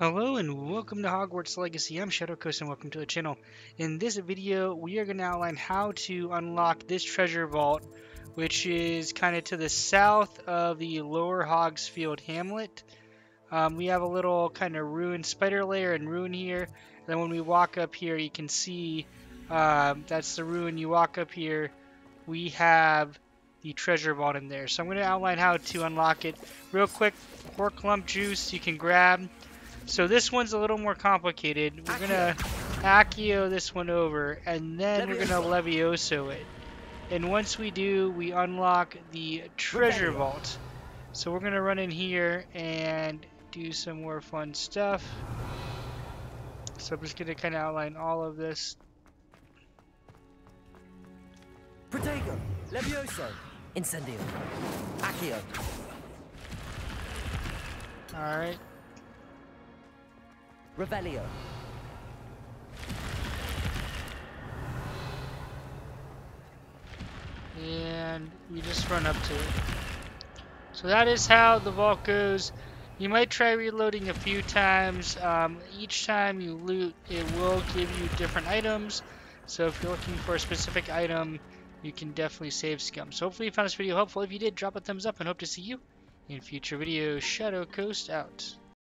Hello and welcome to Hogwarts Legacy. I'm Shadowcoast and welcome to the channel. In this video, we are going to outline how to unlock this treasure vault, which is kind of to the south of the Lower Hogsfield Hamlet. Um, we have a little kind of ruined spider lair and ruin here. And then when we walk up here, you can see um, that's the ruin. You walk up here, we have the treasure vault in there. So I'm going to outline how to unlock it real quick. Pork lump juice you can grab. So this one's a little more complicated. We're going to Accio this one over, and then we're going to Levioso it. And once we do, we unlock the treasure vault. So we're going to run in here and do some more fun stuff. So I'm just going to kind of outline all of this. Protego, Levioso, Incendio, Accio. Alright. Revelio. and you just run up to it. So that is how the vault goes. You might try reloading a few times. Um, each time you loot, it will give you different items. So if you're looking for a specific item, you can definitely save scum. So hopefully you found this video helpful. If you did, drop a thumbs up and hope to see you in future videos. Shadowcoast out.